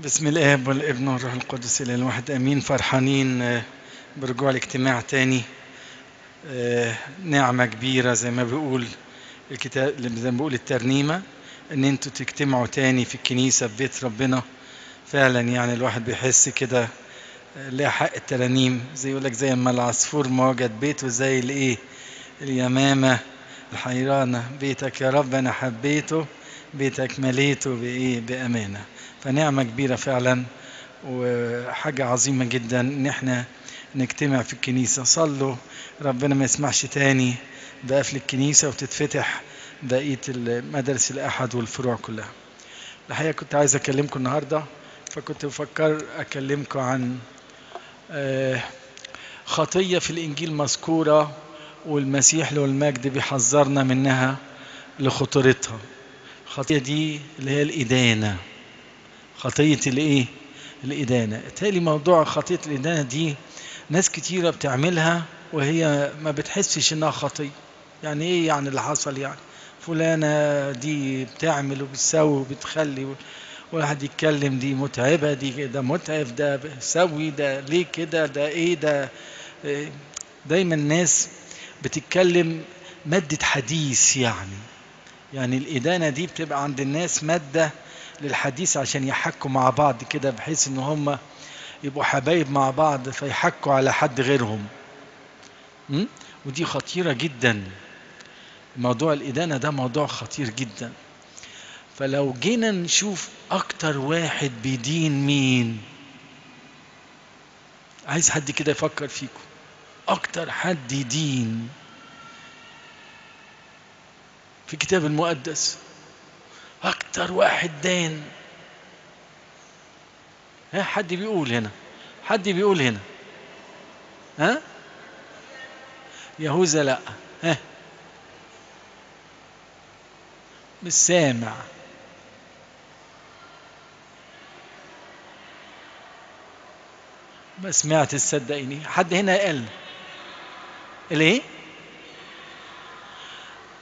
بسم الاب والابن والروح القدس إلى الواحد امين فرحانين آه، برجوع الاجتماع تاني. آه، نعمة كبيرة زي ما بيقول الكتاب زي ما بيقول الترنيمة إن أنتوا تجتمعوا تاني في الكنيسة في بيت ربنا. فعلا يعني الواحد بيحس كده آه، ليه حق الترانيم. زي يقول لك زي ما العصفور ما وجد بيته زي الإيه؟ اليمامة الحيرانة. بيتك يا رب أنا حبيته. بيتك مليته بإيه؟ بأمانة. فنعمة كبيرة فعلا وحاجة عظيمة جدا إن إحنا نجتمع في الكنيسة. صلوا ربنا ما يسمعش تاني بقفل الكنيسة وتتفتح بقية مدارس الأحد والفروع كلها. الحقيقة كنت عايز أكلمكم النهاردة فكنت بفكر أكلمكم عن آه، خطية في الإنجيل مذكورة والمسيح له المجد بيحذرنا منها لخطورتها. الخطية دي اللي هي الإدانة. خطية الإيه؟ الإدانة. تالي موضوع خطية الإدانة دي ناس كتيرة بتعملها وهي ما بتحسش إنها خطية. يعني إيه يعني اللي حصل يعني؟ فلانة دي بتعمل وبتسوي وبتخلي واحد يتكلم دي متعبة دي ده متعب ده بيسوي ده ليه كده؟ ده إيه؟ ده إيه؟ دايما الناس بتتكلم مادة حديث يعني. يعني الإدانة دي بتبقى عند الناس مادة للحديث عشان يحكوا مع بعض كده بحيث إن هم يبقوا حبايب مع بعض فيحكوا على حد غيرهم? ودي خطيرة جدا. موضوع الإدانة ده موضوع خطير جدا. فلو جينا نشوف أكتر واحد بيدين مين؟ عايز حد كده يفكر فيكم. أكتر حد يدين؟ في الكتاب المقدس. أكتر واحد دان ها حد بيقول هنا؟ حد بيقول هنا؟ ها؟ يهوذا لا. ها؟ مش سامع. ما سمعت تصدقيني حد هنا قال؟ الإيه؟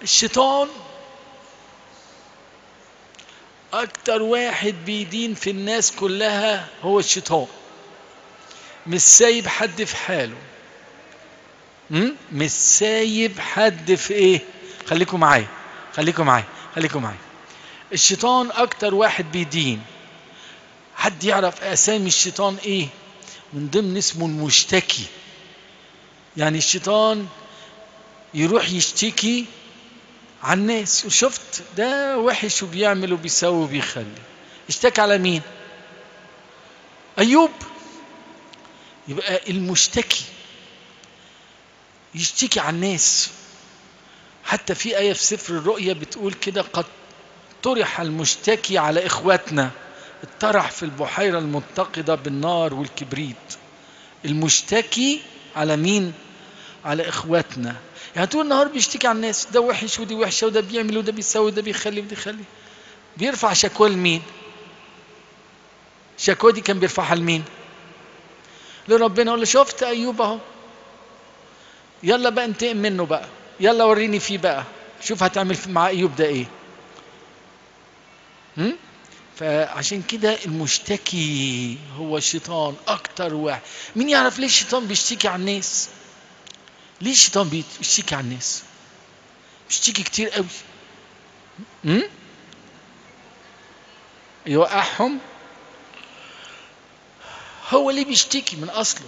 الشيطان أكتر واحد بيدين في الناس كلها هو الشيطان. مش سايب حد في حاله? مش سايب حد في إيه؟ خليكم معايا خليكم معايا خليكم معايا. الشيطان أكتر واحد بيدين. حد يعرف أسامي الشيطان إيه؟ من ضمن اسمه المشتكي. يعني الشيطان يروح يشتكي على الناس. وشفت ده وحش وبيعمل وبيسوي وبيخلي. اشتكى على مين؟ أيوب. يبقى المشتكي يشتكي على الناس. حتى في آية في سفر الرؤيا بتقول كده قد طرح المشتكي على إخواتنا. اتطرح في البحيرة المتقدة بالنار والكبريت. المشتكي على مين؟ على إخواتنا. يعني طول النهار بيشتكي على الناس ده وحش ودي وحشة وده بيعمل وده بيسوي وده بيخلي وده يخلي بيرفع شكوى لمين؟ الشكوى دي كان بيرفعها لمين؟ لربنا. يقول له شفت أيوب أهو. يلا بقى انتقم منه بقى. يلا وريني فيه بقى. شوف هتعمل مع أيوب ده إيه. هم؟ فعشان كده المشتكي هو الشيطان أكتر واحد. مين يعرف ليه الشيطان بيشتكي على الناس؟ ليه الشيطان بيشتكي على الناس. بيشتكي كتير قوي. امم يوقعهم. هو ليه بيشتكي من أصله؟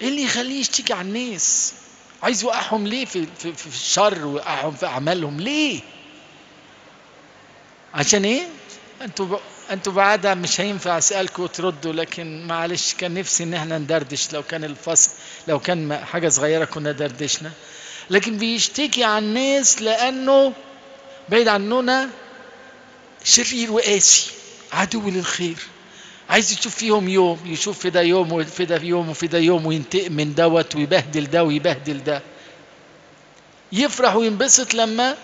إيه اللي يخليه يشتكي على الناس؟ عايز يوقعهم ليه في في, في الشر ويوقعهم في أعمالهم؟ ليه؟ عشان إيه؟ أنتوا. أنتوا بعدها مش هينفع اسالكم وتردوا لكن معلش كان نفسي إن إحنا ندردش. لو كان الفصل لو كان حاجة صغيرة كنا دردشنا. لكن بيشتكي عن الناس لأنه بعيد عننا شرير وقاسي عدو للخير. عايز يشوف فيهم يوم يشوف في ده يوم وفي ده يوم وفي ده يوم وينتقم من دوت ويبهدل ده ويبهدل ده. يفرح وينبسط لما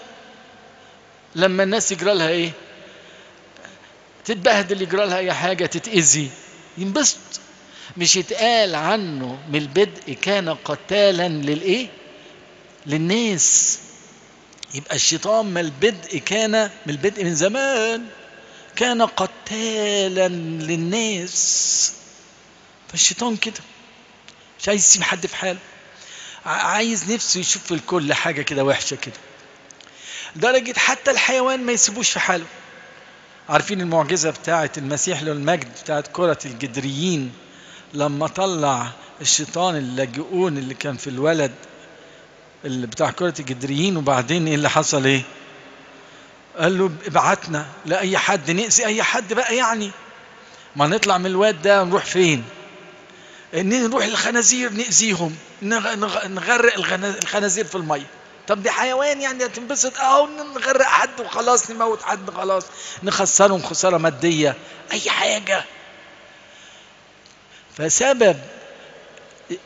لما الناس يجرى لها إيه؟ تتبهدل يجرى لها أي حاجة تتأذي. ينبسط. مش يتقال عنه من البدء كان قتالا للإيه؟ للناس. يبقى الشيطان من البدء كان من البدء من زمان كان قتالا للناس. فالشيطان كده. مش عايز يسيب حد في حاله. عايز نفسه يشوف في الكل حاجة كده وحشة كده. لدرجة حتى الحيوان ما يسيبوش في حاله. عارفين المعجزة بتاعة المسيح له المجد بتاعة كرة الجدريين لما طلع الشيطان اللاجئون اللي كان في الولد اللي بتاع كرة الجدريين وبعدين إيه اللي حصل إيه؟ قال له ابعتنا لأي حد نأذي أي حد بقى يعني. ما نطلع من الواد ده نروح فين؟ نروح للخنازير نأذيهم نغرق الخنازير في المية. طب دي حيوان يعني هتنبسط. أهو نغرق حد وخلاص نموت حد خلاص. نخسرهم خسارة مادية أي حاجة. فسبب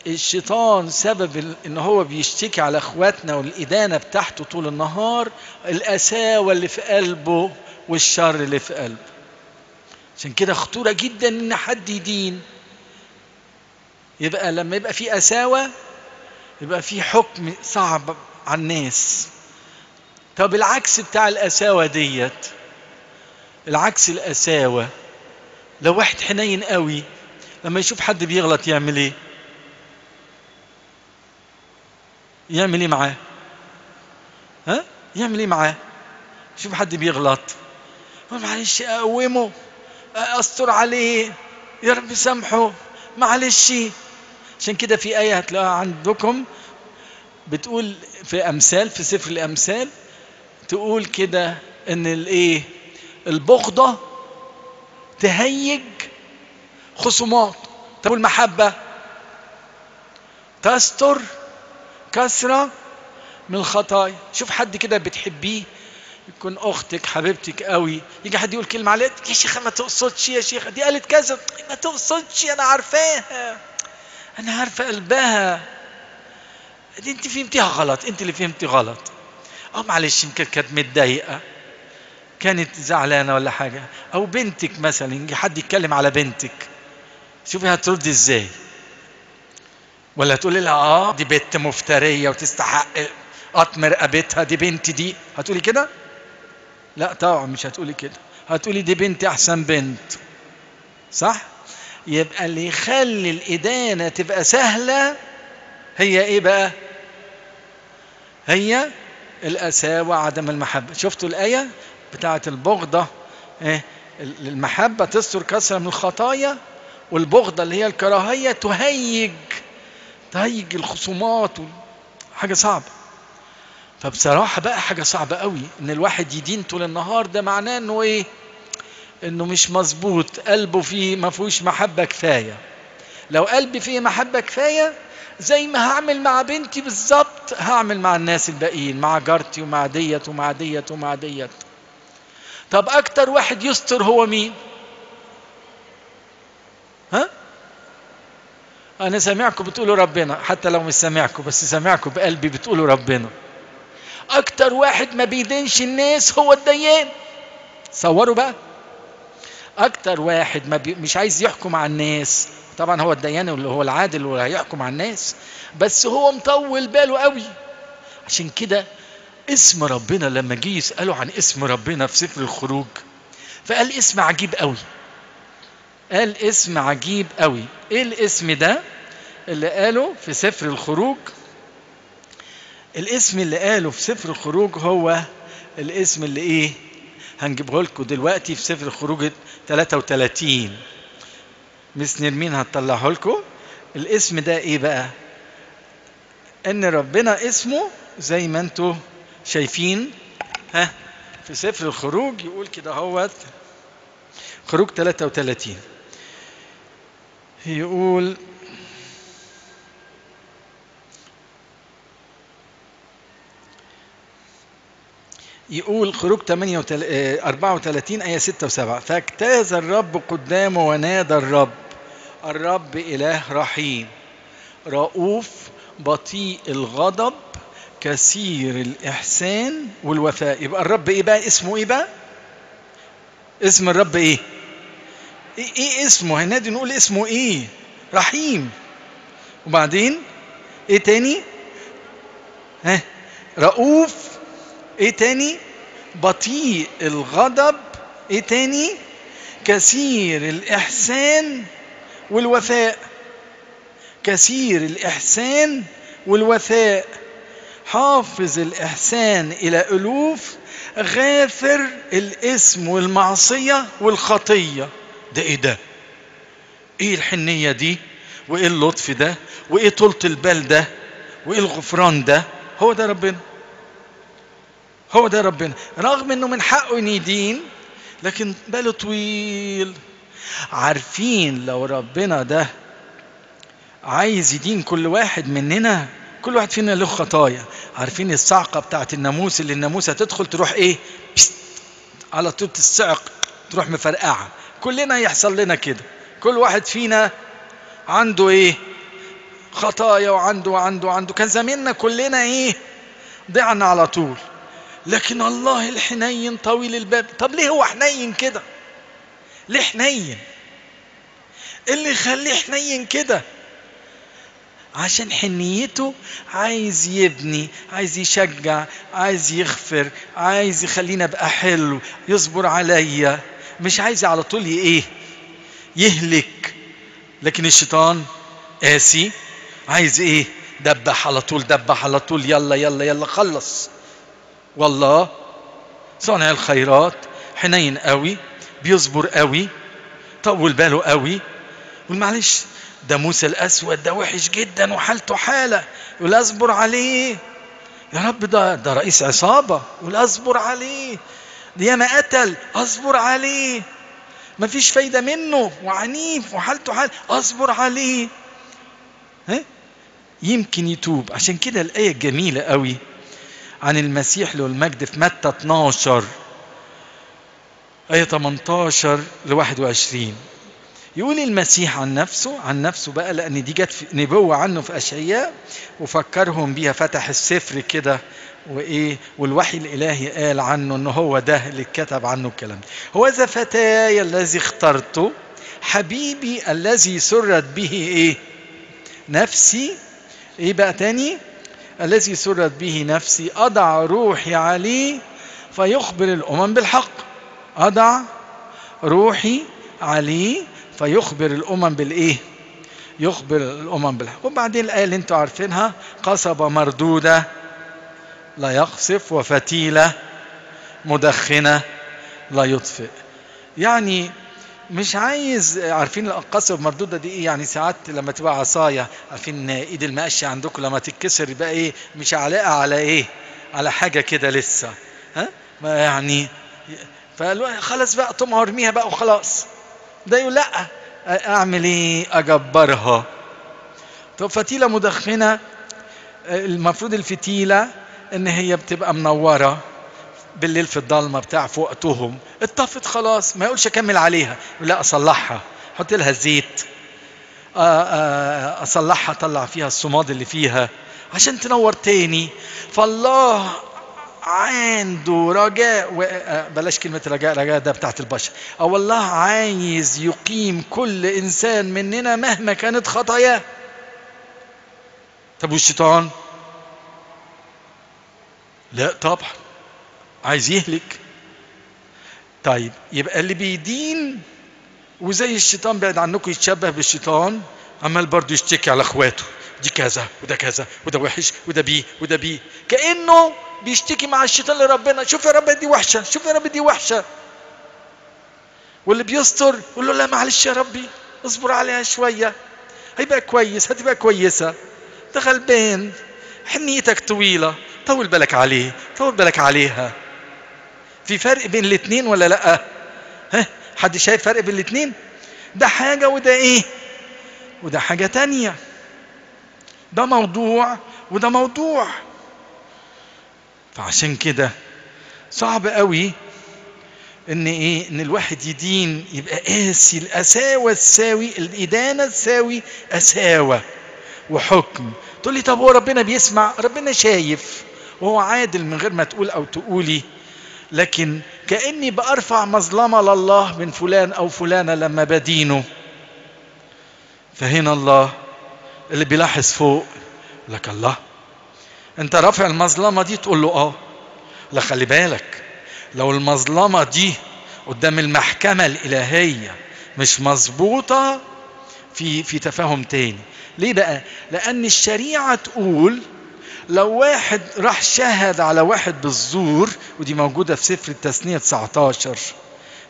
الشيطان سبب إن هو بيشتكي على إخواتنا والإدانة بتاعته طول النهار القساوه اللي في قلبه والشر اللي في قلبه. عشان كده خطورة جدا إن حد يدين. يبقى لما يبقى في قساوه يبقى في حكم صعب على الناس طب العكس بتاع القساوة ديت. العكس القساوة. لو واحد حنين قوي. لما يشوف حد بيغلط يعمل إيه؟ يعمل إيه معاه؟ ها؟ يعمل إيه معاه؟ شوف حد بيغلط. معلش أقومه. أستر عليه. يا رب سامحه. معلش. عشان كده في آية هتلاقوها عندكم بتقول في أمثال في سفر الأمثال تقول كده إن الإيه؟ البغضة تهيج خصومات. طب المحبة تستر كثرة من الخطايا. شوف حد كده بتحبيه يكون أختك حبيبتك قوي. يجي حد يقول كلمة عليك يا شيخة ما تقصدش يا شيخة. دي قالت كذا. ما تقصدش أنا عارفاها. أنا عارفة قلبها. أنت فهمتيها غلط أنت اللي فهمتي غلط. آه معلش يمكن كانت متضايقة كانت زعلانة ولا حاجة. أو بنتك مثلا يجي حد يتكلم على بنتك. شوفي هترد إزاي. ولا تقولي لها آه دي بنت مفترية وتستحق قطم رقبتها دي بنتي دي. هتقولي كده؟ لا طبعا مش هتقولي كده. هتقولي دي بنتي أحسن بنت. صح؟ يبقى اللي يخلي الإدانة تبقى سهلة هي إيه بقى؟ هي القساوه عدم المحبة. شفتوا الآية بتاعه البغضة؟ إيه؟ المحبة تستر كثره من الخطايا والبغضة اللي هي الكراهية تهيج تهيج الخصومات حاجة صعبة. فبصراحة بقى حاجة صعبة قوي إن الواحد يدين طول النهار ده معناه إنه إيه؟ إنه مش مظبوط. قلبه فيه ما فيهوش محبة كفاية. لو قلبي فيه محبة كفاية زي ما هعمل مع بنتي بالظبط. هعمل مع الناس الباقيين مع جارتي ومع ديت ومع ديت ومع ديت. طب أكتر واحد يستر هو مين؟ ها؟ أنا سامعكم بتقولوا ربنا حتى لو مش سامعكم بس سامعكم بقلبي بتقولوا ربنا. أكتر واحد ما بيدينش الناس هو الديان. صوروا بقى. أكتر واحد ما بي... مش عايز يحكم على الناس. طبعا هو الديان اللي هو العادل اللي هيحكم على الناس بس هو مطول باله قوي. عشان كده اسم ربنا لما جه يسألوا عن اسم ربنا في سفر الخروج فقال اسم عجيب قوي. قال اسم عجيب قوي. إيه الاسم ده؟ اللي قاله في سفر الخروج. الاسم اللي قاله في سفر الخروج هو الاسم اللي إيه؟ هنجيبه لكم دلوقتي في سفر الخروج 33 مس نرمين هتطلعه لكم. الاسم ده إيه بقى؟ ان ربنا اسمه زي ما أنتم شايفين. ها في سفر الخروج يقول كده هوت خروج 33 يقول يقول خروج 34 آية 6 و7 فاجتاز الرب قدامه ونادى الرب. الرب إله رحيم. رؤوف بطيء الغضب كثير الإحسان والوفاء. يبقى الرب إيه بقى؟ اسمه إيه بقى؟ اسم الرب إيه؟ إيه, إيه اسمه؟ هنادي نقول اسمه إيه؟ رحيم. وبعدين إيه تاني؟ ها؟ رؤوف. إيه تاني؟ بطيء الغضب. إيه تاني؟ كثير الإحسان والوفاء. كثير الإحسان والوفاء. حافظ الإحسان إلى ألوف غافر الاسم والمعصية والخطية. ده إيه ده؟ إيه الحنية دي؟ وإيه اللطف ده؟ وإيه طولة البال ده؟ وإيه الغفران ده؟ هو ده ربنا. هو ده ربنا. رغم إنه من حقه يدين لكن باله طويل. عارفين لو ربنا ده عايز يدين كل واحد مننا كل واحد فينا له خطايا. عارفين الصعقة بتاعت الناموس اللي الناموسه تدخل تروح إيه؟ على طول الصعق تروح مفرقعة. كلنا يحصل لنا كده. كل واحد فينا عنده إيه؟ خطايا وعنده وعنده وعنده. كان زماننا كلنا إيه؟ ضعنا على طول. لكن الله الحنين طويل الباب. طب ليه هو حنين كده؟ ليه حنين اللي يخليه حنين كده. عشان حنيته عايز يبني عايز يشجع عايز يغفر عايز يخلينا أبقى حلو يصبر عليا. مش عايز على طول إيه؟ يهلك. لكن الشيطان قاسي عايز إيه؟ دبح على طول دبح على طول. يلا يلا يلا خلص. والله صانع الخيرات حنين قوي. بيصبر قوي طول باله قوي والمعلش ده موسى الأسود ده وحش جدا وحالته حالة يقول أصبر عليه. يا رب ده ده رئيس عصابة يقول أصبر عليه. دي ياما قتل أصبر عليه. مفيش فايدة منه وعنيف وحالته حال أصبر عليه. ها؟ يمكن يتوب. عشان كده الآية الجميله قوي عن المسيح له المجد في متى 12 آية 18 ل 21 يقول المسيح عن نفسه عن نفسه بقى لأن دي جت نبوة عنه في أشعياء وفكرهم بيها فتح السفر كده وإيه والوحي الإلهي قال عنه إن هو ده اللي اتكتب عنه الكلام هو ذا فتاي الذي اخترته حبيبي الذي سرت به إيه؟ نفسي. إيه بقى تاني؟ الذي سرت به نفسي أضع روحي عليه فيخبر الأمم بالحق. أضع روحي عليه فيخبر الأمم بالإيه؟ يخبر الأمم بالحق وبعدين الآية اللي أنتوا عارفينها قصبة مردودة لا يقصف وفتيلة مدخنة لا يطفئ. يعني مش عايز عارفين القصب مردودة دي إيه؟ يعني ساعات لما تبقى عصاية عارفين ايد المقشة عندكم لما تتكسر يبقى إيه؟ مش علاقة على إيه؟ على حاجة كده لسه. ها؟ ما يعني خلاص بقى طمها ارميها بقى وخلاص. ده يقول لا اعمل إيه؟ اجبرها. طب فتيلة مدخنة المفروض الفتيلة ان هي بتبقى منورة بالليل في الضلمة بتاع في وقتهم اتطفت خلاص ما يقولش اكمل عليها. لا اصلحها. حط لها زيت. اصلحها اطلع فيها الصماد اللي فيها عشان تنور تاني. فالله عنده رجاء و... بلاش كلمة رجاء رجاء ده بتاعت البشر. أو الله عايز يقيم كل إنسان مننا مهما كانت خطاياه. طب والشيطان؟ لا طبعا. عايز يهلك. طيب يبقى اللي بيدين وزي الشيطان بعد عنكم يتشبه بالشيطان عمال برضه يشتكي على أخواته. دي كذا وده كذا وده وحش وده بيه وده بيه كأنه بيشتكي مع الشيطان لربنا شوف يا رب دي وحشة شوف يا رب دي وحشة. واللي بيستر يقول له لا معلش يا ربي اصبر عليها شوية. هيبقى كويس هتبقى كويسة. ده غلبان حنيتك طويلة طول بالك عليه طول بالك عليها. في فرق بين الاثنين ولا لأ؟ ها حد شايف فرق بين الاثنين ده حاجة وده إيه؟ وده حاجة تانية. ده موضوع وده موضوع. فعشان كده صعب قوي ان إيه ان الواحد يدين يبقى قاسي القساوة تساوي الإدانة تساوي قساوة وحكم. تقول لي طب هو ربنا بيسمع؟ ربنا شايف وهو عادل من غير ما تقول أو تقولي. لكن كأني بأرفع مظلمه لله من فلان أو فلانة لما بدينه. فهنا الله اللي بيلاحظ فوق. لك الله. انت رافع المظلمة دي تقول له آه. لا خلي بالك لو المظلمة دي قدام المحكمة الإلهية مش مظبوطة في في تفاهم تاني. ليه بقى؟ لأن الشريعة تقول لو واحد راح شهد على واحد بالزور ودي موجودة في سفر التثنية 19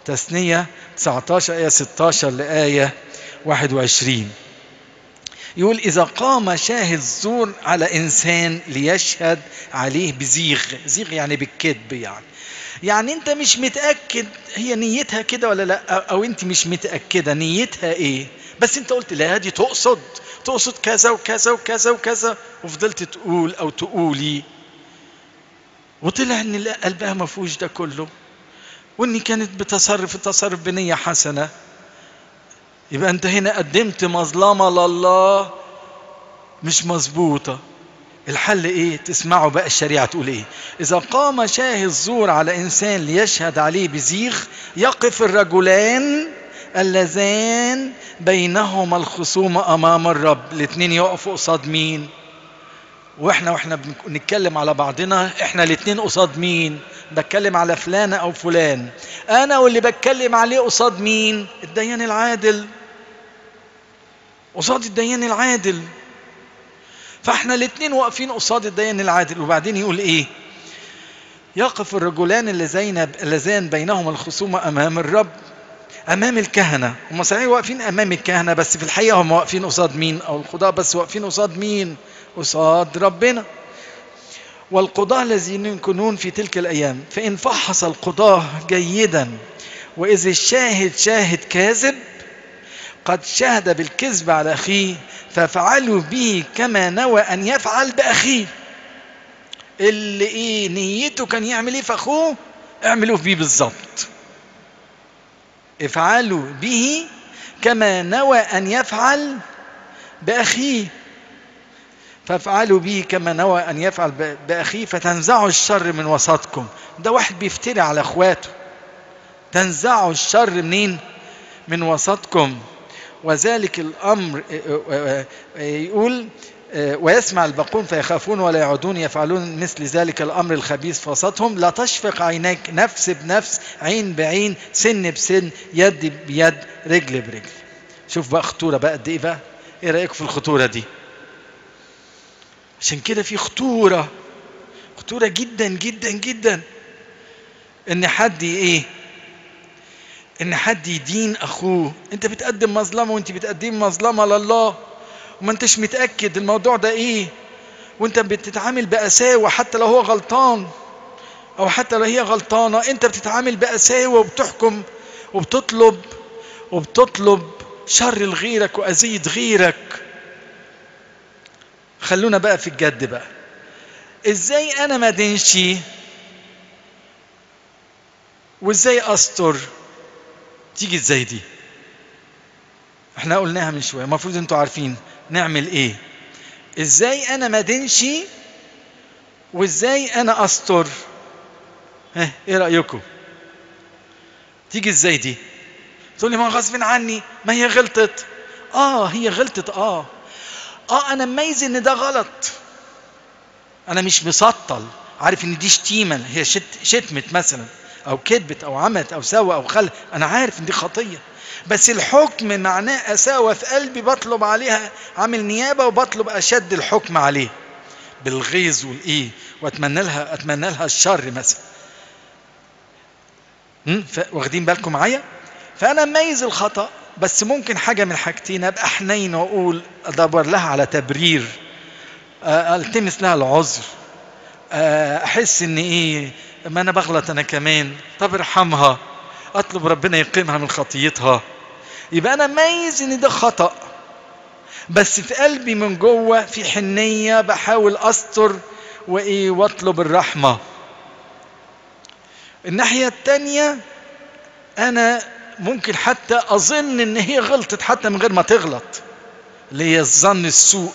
تثنية 19 آية 16 لآية 21 يقول إذا قام شاهد زور على إنسان ليشهد عليه بزيغ. زيغ يعني بالكذب يعني. يعني أنت مش متأكد هي نيتها كده ولا لأ؟ أو أنت مش متأكدة نيتها إيه؟ بس أنت قلت لا دي تقصد. تقصد كذا وكذا وكذا وكذا وفضلت تقول أو تقولي. وطلع إن قلبها ما فيهوش ده كله. واني كانت بتصرف التصرف بنية حسنة. يبقى انت هنا قدمت مظلمة لله مش مظبوطة. الحل إيه؟ تسمعوا بقى الشريعة تقول إيه. إذا قام شاهد زور على إنسان ليشهد عليه بزيغ يقف الرجلان اللذان بينهما الخصومة أمام الرب. الاثنين يقفوا قصاد مين؟ وإحنا وإحنا بنتكلم على بعضنا إحنا الاثنين قصاد مين؟ بتكلم على فلانة أو فلان. أنا واللي بتكلم عليه قصاد مين؟ الديان العادل. قصاد الديان العادل. فاحنا الاثنين واقفين قصاد الديان العادل. وبعدين يقول إيه؟ يقف الرجلان اللذين اللذان بينهما الخصومة أمام الرب. أمام الكهنة. هم صحيح واقفين أمام الكهنة بس في الحقيقة هم واقفين قصاد مين؟ أو القضاء بس واقفين قصاد مين؟ قصاد ربنا. والقضاة الذين يكونون في تلك الأيام فإن فحص القضاة جيدا وإذا الشاهد شاهد كاذب قد شهد بالكذب على أخيه ففعلوا به كما نوى أن يفعل بأخيه. اللي إيه نيته كان يعمل إيه في أخوه؟ اعملوه بيه بالظبط. افعلوا به كما نوى أن يفعل بأخيه فافعلوا به كما نوى أن يفعل بأخيه فتنزعوا الشر من وسطكم. ده واحد بيفتري على أخواته. تنزعوا الشر منين؟ من وسطكم. وذلك الأمر يقول ويسمع الباقون فيخافون ولا يعودون يفعلون مثل ذلك الأمر الخبيث في وسطهم لا تشفق عيناك نفس بنفس عين بعين سن بسن يد بيد رجل برجل شوف بقى خطورة بقى قد إيه بقى إيه رأيك في الخطورة دي؟ عشان كده في خطورة خطورة جدا جدا جدا إن حد إيه؟ إن حد يدين أخوه أنت بتقدم مظلمة وأنت بتقدم مظلمة لله وما انتش متأكد الموضوع ده إيه؟ وانت بتتعامل بقساوة حتى لو هو غلطان أو حتى لو هي غلطانة انت بتتعامل بقساوة وبتحكم وبتطلب وبتطلب شر لغيرك وأذية غيرك. خلونا بقى في الجد بقى. إزاي أنا ما دينشي وإزاي أستر؟ تيجي إزاي دي إحنا قلناها من شوية المفروض أنتوا عارفين. نعمل إيه؟ إزاي أنا ما دينشي وإزاي أنا أستر؟ ها إيه رأيكم؟ تيجي إزاي دي؟ تقول لي ما غصب عني ما هي غلطت؟ آه هي غلطت آه. آه أنا مميز إن ده غلط. أنا مش مسطل. عارف إن دي شتيمة هي شت شتمت مثلا أو كذبت أو عملت أو سوى أو خل أنا عارف إن دي خطية. بس الحكم معناه اساوه في قلبي بطلب عليها عامل نيابة وبطلب أشد الحكم عليه. بالغيظ والإيه وأتمنى لها أتمنى لها الشر مثلا. واخدين بالكم معايا؟ فأنا مميز الخطأ بس ممكن حاجة من حاجتين أبقى حنين وأقول أدبر لها على تبرير ألتمس لها العذر أحس إن إيه ما أنا بغلط أنا كمان طب ارحمها. أطلب ربنا يقيمها من خطيتها. يبقى أنا ميز إن ده خطأ. بس في قلبي من جوه في حنية بحاول أستر وإيه وأطلب الرحمة. الناحية التانية أنا ممكن حتى أظن إن هي غلطت حتى من غير ما تغلط. اللي هي الظن السوء.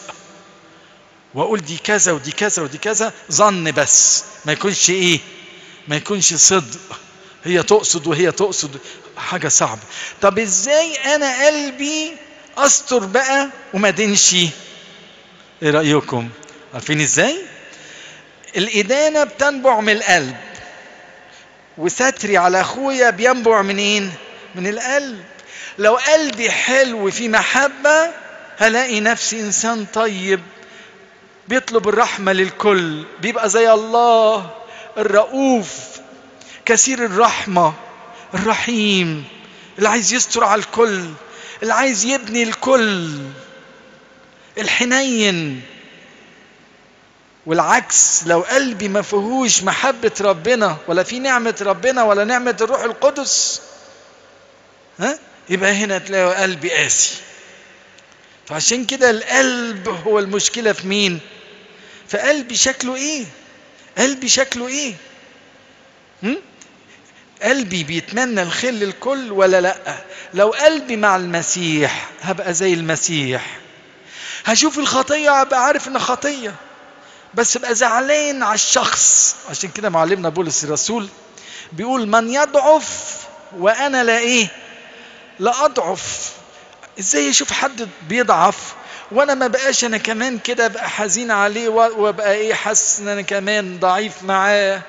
وأقول دي كذا ودي كذا ودي كذا ظن بس. ما يكونش إيه؟ ما يكونش صدق. هي تقصد وهي تقصد حاجة صعبة. طب إزاي أنا قلبي أستر بقى وما دينش إيه رأيكم؟ عارفين إزاي؟ الإدانة بتنبع من القلب. وستري على أخويا بينبع منين؟ من القلب. لو قلبي حلو في محبة هلاقي نفسي إنسان طيب بيطلب الرحمة للكل بيبقى زي الله الرؤوف. كثير الرحمة الرحيم اللي عايز يستر على الكل اللي عايز يبني الكل الحنين. والعكس لو قلبي ما فيهوش محبة ربنا ولا في نعمة ربنا ولا نعمة الروح القدس ها يبقى هنا تلاقوا قلبي قاسي. فعشان كده القلب هو المشكلة في مين؟ فقلبي شكله إيه؟ قلبي شكله إيه؟ هم؟ قلبي بيتمنى الخير للكل ولا لأ؟ لو قلبي مع المسيح هبقى زي المسيح. هشوف الخطية هبقى عارف إن خطية. بس ابقى زعلان على الشخص. عشان كده معلمنا بولس الرسول بيقول من يضعف وأنا لا إيه؟ لا أضعف. إزاي أشوف حد بيضعف؟ وأنا ما بقاش أنا كمان كده أبقى حزين عليه وأبقى إيه حاسس إن أنا كمان ضعيف معاه.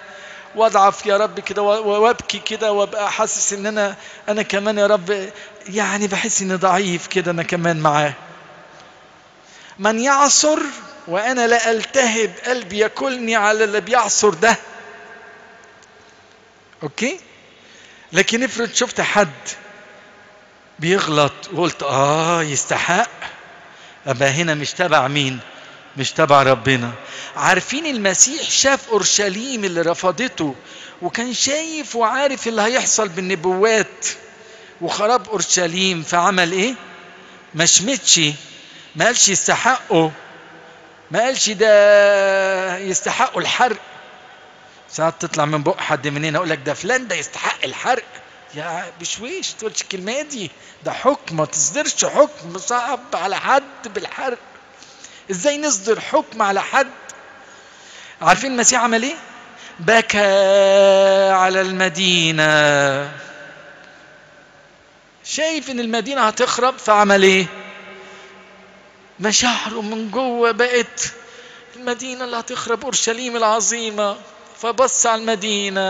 واضعف يا رب كده وابكي كده وابقى حاسس إن أنا أنا كمان يا رب يعني بحس إني ضعيف كده أنا كمان معاه. من يعصر وأنا لا ألتهب قلبي ياكلني على اللي بيعصر ده. أوكي؟ لكن افرض شفت حد بيغلط وقلت آه يستحق. أبقى هنا مش تبع مين؟ مش تبع ربنا. عارفين المسيح شاف أورشليم اللي رفضته وكان شايف وعارف اللي هيحصل بالنبوات. وخراب أورشليم فعمل إيه؟ ما شمتش ما قالش يستحقوا ما قالش ده يستحقوا الحرق. ساعات تطلع من بق حد مننا يقول لك ده فلان ده يستحق الحرق. يا بشويش تقولش الكلمة دي. ده حكم ما تصدرش حكم صعب على حد بالحرق. إزاي نصدر حكم على حد؟ عارفين المسيح عمل إيه؟ بكى على المدينة. شايف إن المدينة هتخرب فعمل إيه؟ مشاعره من جوه بقت المدينة اللي هتخرب أورشليم العظيمة. فبص على المدينة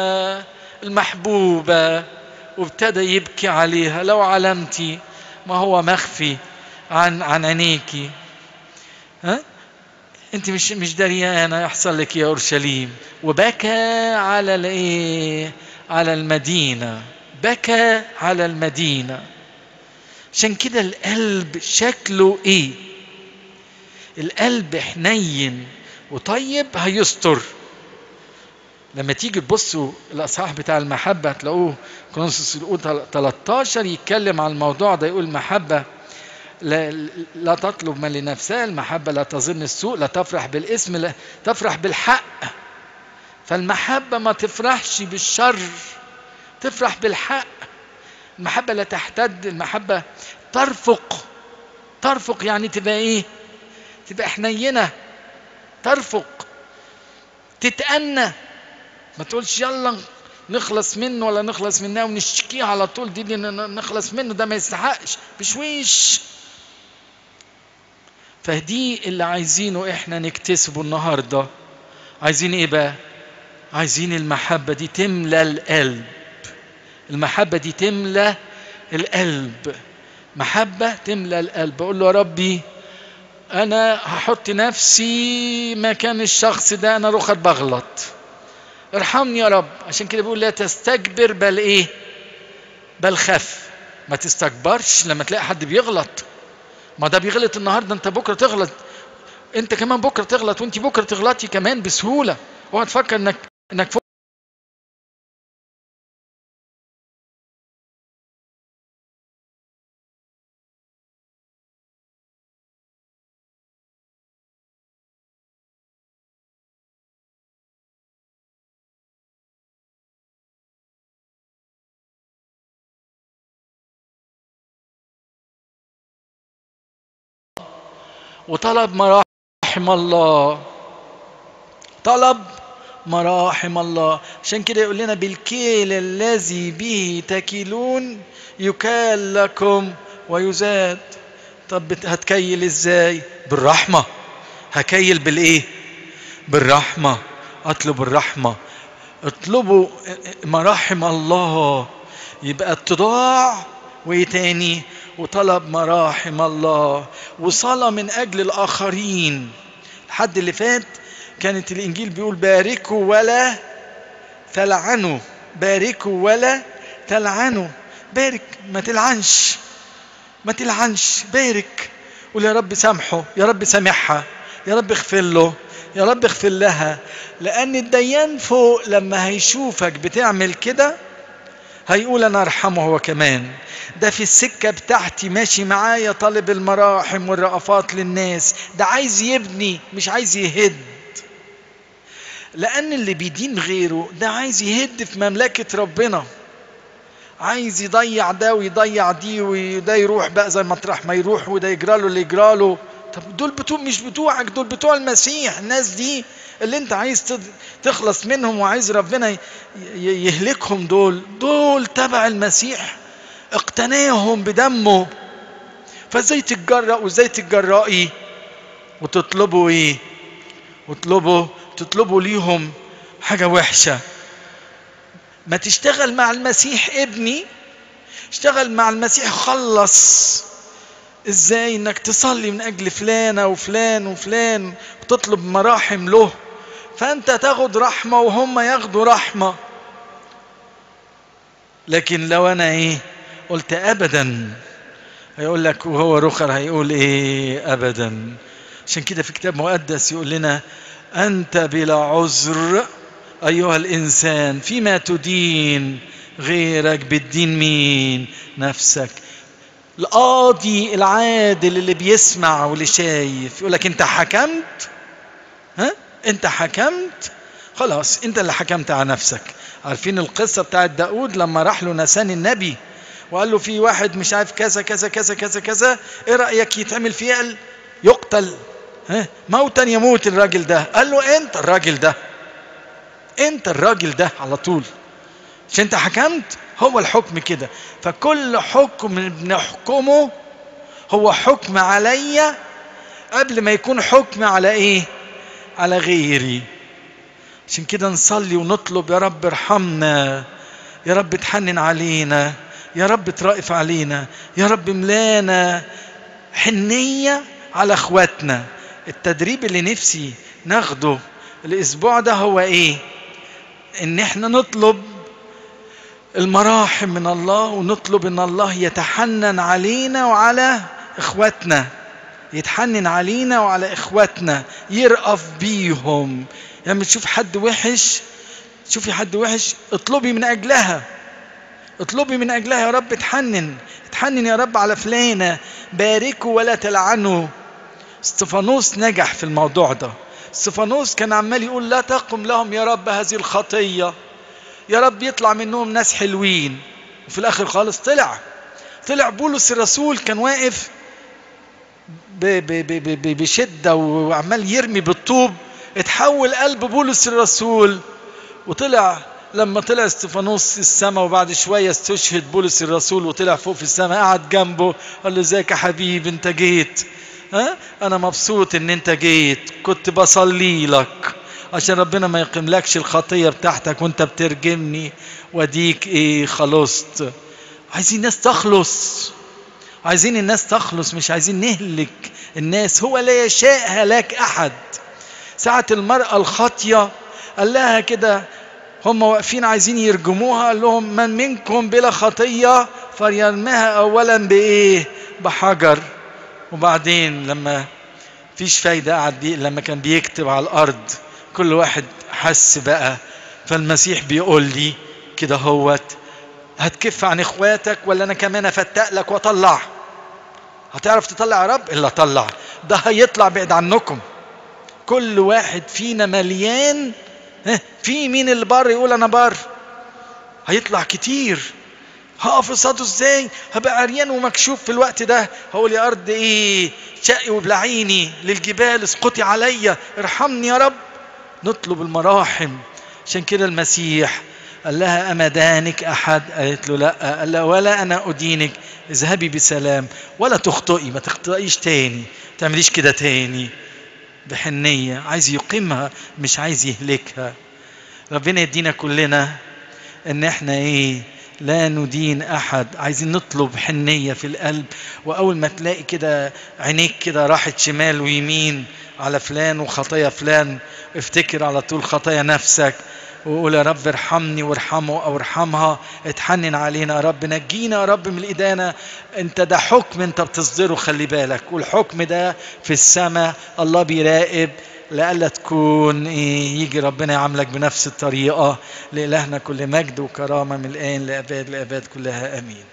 المحبوبة وابتدى يبكي عليها. لو علمتي ما هو مخفي عن عن عينيكي. ها؟ انت مش مش دريانه يحصل لك يا اورشليم. وبكى على الايه على المدينة. بكى على المدينة. عشان كده القلب شكله إيه؟ القلب حنين. وطيب هيستر. لما تيجي تبصوا الأصحاح بتاع المحبة تلاقوه كورنثوس الأولى 13 يتكلم عن الموضوع ده يقول محبه لا, لا تطلب ما لنفسها المحبة لا تظن السوء لا تفرح بالاسم لا تفرح بالحق. فالمحبة ما تفرحش بالشر تفرح بالحق. المحبة لا تحتد المحبة ترفق. ترفق يعني تبقى إيه؟ تبقى حنينة ترفق. تتأنى. ما تقولش يلا نخلص منه ولا نخلص منها ونشتكيه على طول دي, دي نخلص منه ده ما يستحقش. بشويش. فدي اللي عايزينه إحنا نكتسبه النهارده. عايزين إيه بقى؟ عايزين المحبة دي تملى القلب. المحبة دي تملى القلب. محبة تملى القلب. أقول له يا ربي أنا هحط نفسي مكان الشخص ده أنا رخت بغلط. ارحمني يا رب. عشان كده بيقول لا تستكبر بل إيه؟ بل خف. ما تستكبرش لما تلاقي حد بيغلط. ما ده بيغلط النهارده انت بكرة تغلط. انت كمان بكرة تغلط وانت بكرة تغلطي كمان بسهولة. اوعى تفكر انك انك وطلب مراحم الله. طلب مراحم الله. عشان كده يقول لنا بالكيل الذي به تكيلون يكال لكم ويزاد. طب هتكيل إزاي؟ بالرحمة. هكيل بالإيه؟ بالرحمة. أطلب الرحمة. اطلبوا مراحم الله. يبقى اتضاع وإيه تاني؟ وطلب مراحم الله وصلاة من أجل الآخرين. الحد اللي فات كانت الإنجيل بيقول باركوا ولا تلعنوا باركوا ولا تلعنوا. بارك ما تلعنش ما تلعنش بارك. قول يا رب سامحه يا رب سامحها يا رب اغفر له يا رب اغفر لها. لأن الديان فوق لما هيشوفك بتعمل كده هيقول أنا أرحمه هو كمان. ده في السكة بتاعتي ماشي معايا طالب المراحم والرأفات للناس. ده عايز يبني مش عايز يهد. لأن اللي بيدين غيره ده عايز يهد في مملكة ربنا. عايز يضيع ده ويضيع دي وده يروح بقى زي مطرح ما يروح وده يجرى له اللي يجرى له. طب دول بتوع مش بتوعك دول بتوع المسيح. الناس دي اللي انت عايز تخلص منهم وعايز ربنا يهلكهم دول دول تبع المسيح. اقتناهم بدمه. فازاي تتجرأ وازاي تتجرأي وتطلبوا إيه؟ وتطلبوا تطلبوا ليهم حاجة وحشة. ما تشتغل مع المسيح ابني. اشتغل مع المسيح خلص. إزاي إنك تصلي من أجل فلانة وفلان وفلان وتطلب مراحم له؟ فأنت تاخد رحمة وهم ياخدوا رحمة. لكن لو أنا إيه قلت ابدا هيقول لك وهو رخر هيقول إيه ابدا. عشان كده في كتاب مقدس يقول لنا أنت بلا عذر أيها الإنسان فيما تدين غيرك بتدين مين؟ نفسك. القاضي العادل اللي بيسمع واللي شايف. يقول لك انت حكمت؟ ها؟ انت حكمت؟ خلاص انت اللي حكمت على نفسك. عارفين القصة بتاعت داود لما راح له نسان النبي وقال له في واحد مش عارف كذا كذا كذا كذا كذا إيه رأيك يتعمل فيه قال يقتل. ها؟ موتا يموت الراجل ده. قال له انت الراجل ده. انت الراجل ده على طول. مش انت حكمت هو الحكم كده. فكل حكم بنحكمه هو حكم عليا قبل ما يكون حكم على إيه؟ على غيري. عشان كده نصلي ونطلب يا رب ارحمنا يا رب تحنن علينا يا رب ترأف علينا يا رب ملانا حنية على اخواتنا. التدريب اللي نفسي ناخده الأسبوع ده هو إيه؟ إن إحنا نطلب المراحم من الله ونطلب إن الله يتحنن علينا وعلى اخواتنا يتحنن علينا وعلى اخواتنا يرأف بيهم. لما يعني تشوف حد وحش تشوفي حد وحش اطلبي من أجلها. اطلبي من أجلها يا رب اتحنن. اتحنن يا رب على فلانة. باركوا ولا تلعنوا استفانوس نجح في الموضوع ده. استفانوس كان عمال يقول لا تقم لهم يا رب هذه الخطية. يا رب يطلع منهم ناس حلوين. وفي الآخر خالص طلع. طلع بولس الرسول كان واقف ب ب ب ب بشدة وعمال يرمي بالطوب. اتحول قلب بولس الرسول. وطلع لما طلع استفانوس السماء وبعد شوية استشهد بولس الرسول وطلع فوق في السماء قعد جنبه قال له إزيك يا حبيبي انت جيت. ها؟ أنا مبسوط إن أنت جيت. كنت بصلي لك. عشان ربنا ما يقيملكش الخطية بتاعتك وانت بترجمني واديك إيه خلصت عايزين الناس تخلص. عايزين الناس تخلص مش عايزين نهلك الناس. هو لا يشاء هلاك أحد. ساعة المرأة الخاطية قال لها كده هم واقفين عايزين يرجموها قال لهم من منكم بلا خطية فليرميها أولا بإيه؟ بحجر. وبعدين لما فيش فايدة قعد لما كان بيكتب على الأرض كل واحد حس بقى فالمسيح بيقول لي كده هوت هتكف عن إخواتك ولا أنا كمان افتق لك وأطلع؟ هتعرف تطلع يا رب؟ إلا طلع. ده هيطلع بعيد عنكم. كل واحد فينا مليان. في مين اللي بار يقول أنا بار هيطلع كتير. هقف قصاده إزاي؟ هبقى عريان ومكشوف في الوقت ده. هقول يا أرض إيه؟ شقي وبلعيني للجبال اسقطي عليا ارحمني يا رب. نطلب المراحم. عشان كده المسيح قال لها أما دانك أحد؟ قالت له لا. قال لها ولا أنا أدينك. اذهبي بسلام ولا تخطئي ما تخطئيش تاني. ما تعمليش كده تاني. بحنية. عايز يقيمها مش عايز يهلكها. ربنا يدينا كلنا إن إحنا إيه لا ندين أحد. عايزين نطلب حنية في القلب. وأول ما تلاقي كده عينيك كده راحت شمال ويمين على فلان وخطايا فلان افتكر على طول خطايا نفسك وقول يا رب ارحمني وارحمه أو ارحمها. اتحنن علينا يا رب نجينا يا رب من الإدانة. أنت ده حكم أنت بتصدره خلي بالك. والحكم ده في السماء الله بيراقب. لألا تكون إيه يجي ربنا يعاملك بنفس الطريقة. لإلهنا كل مجد وكرامة من الآن لأباد لأباد كلها آمين.